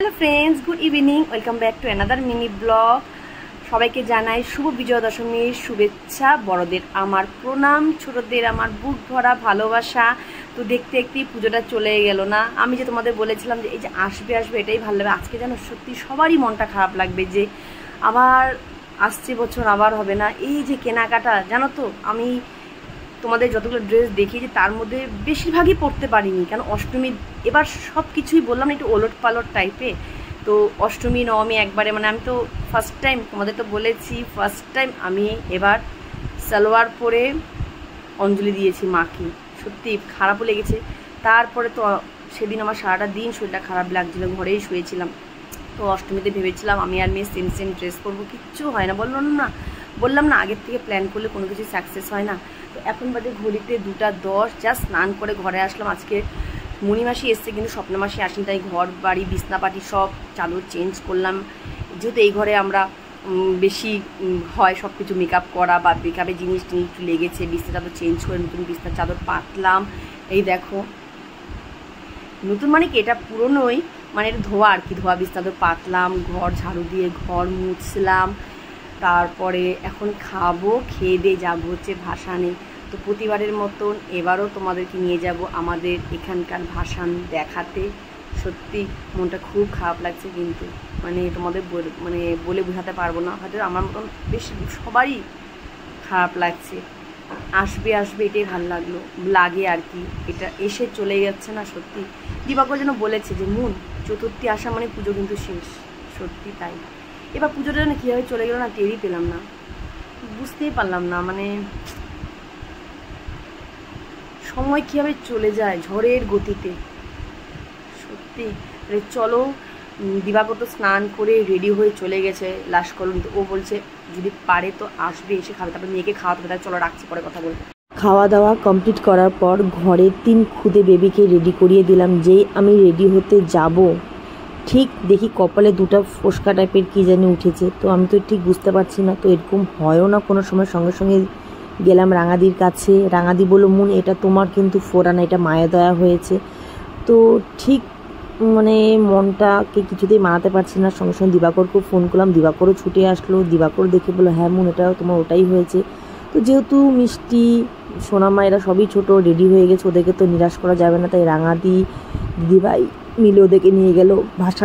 Hello friends good evening welcome back to another mini blog সবাইকে জানাই শুভ বিজয়া দশমীর শুভেচ্ছা। বড়দের আমার প্রণাম, ছোটদের আমার বুক ভরা ভালোবাসা। তো দেখতে দেখতেই পুজোটা চলে গেল না। আমি যে তোমাদের বলেছিলাম যে এই যে আসবে আসবে, এটাই ভালো লাগবে। আজকে যেন সত্যি সবারই মনটা খারাপ লাগবে যে আবার আসছে বছর, আবার হবে না। এই যে কেনাকাটা, জানো তো, আমি তোমাদের যতগুলো ড্রেস দেখিয়েছি, তার মধ্যে বেশিরভাগই পরতে পারিনি। কেন? অষ্টমী এবার সব কিছুই বললাম একটু ওলট পালট টাইপে তো অষ্টমী, নবমী একবারে মানে আমি তো ফার্স্ট টাইম তোমাদের তো বলেছি ফার্স্ট টাইম আমি এবার সালোয়ার পরে অঞ্জলি দিয়েছি মাকে। সত্যি খারাপও লেগেছে। তারপরে তো সেদিন আমার সারাটা দিন শরীরটা খারাপ লাগছিল, ঘরেই শুয়েছিলাম। তো অষ্টমীতে ভেবেছিলাম আমি আর মেয়ে সেম সেম ড্রেস পরবো, কিচ্ছু হয় না। বললাম না বললাম না, আগের থেকে প্ল্যান করলে কোনো কিছু সাকসেস হয় না। তো এখন বাদে ঘড়িতে দুটা দশ জাস্ট স্নান করে ঘরে আসলাম। আজকে মণিমাসি এসছে কিন্তু স্বপ্নমাসি আসেনি, তাই ঘর বাড়ি, বিছনাপাটি সব চাদর চেঞ্জ করলাম। যেহেতু এই ঘরে আমরা বেশি হয় সব কিছু মেকআপ করা বা মেকআপের জিনিস একটু লেগেছে, বিছনা চাদর চেঞ্জ করে নতুন বিছনার চাদর পাতলাম। এই দেখো, নতুন মানে কি, এটা পুরনোই মানে ধোয়া আর কি, ধোয়া, বিছনা চাদর পাতলাম, ঘর ঝাড়ু দিয়ে ঘর মুছলাম। তারপরে এখন খাব, খেয়ে দিয়ে যাব হচ্ছে ভাসানে। তো প্রতিবারের মতন এবারও তোমাদেরকে নিয়ে যাব আমাদের এখানকার ভাসান দেখাতে। সত্যি মনটা খুব খারাপ লাগছে কিন্তু মানে তোমাদের মানে বলে বোঝাতে পারব না। হয়তো আমার মতন বেশ সবারই খারাপ লাগছে। আসবে আসবে এটাই ভালো লাগল, লাগে আর কি। এটা এসে চলে যাচ্ছে না সত্যি। দিবাকর যেন বলেছে যে মুন চতুর্থী আসা মানে পুজো কিন্তু শেষ। সত্যি তাই। এবার পুজোটা যেন কীভাবে চলে গেলো না, টেরই পেলাম না। বুঝতেই পারলাম না মানে সময় কীভাবে চলে যায় ঝড়ের গতিতে। সত্যি মানে চলো দিবাকর তো স্নান করে রেডি হয়ে চলে গেছে লাশ কলোনিতে ও বলছে, যদি পারে তো আসবে, এসে খাবে, তারপর মেয়েকে খাওয়াতে হবে চলো রাখছি, পরে কথা বলব। খাওয়া দাওয়া কমপ্লিট করার পর ঘরের তিন খুদে বেবিকে রেডি করিয়ে দিলাম, যেই আমি রেডি হতে যাব ঠিক দেখি কপালে দুটো ফোসকা টাইপের কী জানি উঠেছে। তো আমি তো ঠিক বুঝতে পারছি না, তো এরকম হয়ও না কোনো সময় সঙ্গে সঙ্গে গেলাম রাঙাদির কাছে। রাঙাদি বলল, মুন, এটা তোমার কিন্তু ফোরানা এটা মায়া দয়া হয়েছে। তো ঠিক মানে মনটাকে কিছুতেই মানাতে পারছি না। সঙ্গে সঙ্গে দিবাকরকেও ফোন করলাম, দিবাকরও ছুটে আসলো। দিবাকর দেখে বলল হ্যাঁ মুন এটা তোমার ওটাই হয়েছে। তো যেহেতু মিষ্টি সোনামা এরা সবই ছোট রেডি হয়ে গেছে, ওদেরকে তো নিরাশ করা যাবে না। তাই রাঙাদি দিদিভাই মিলে ওদেরকে নিয়ে গেল ভাষা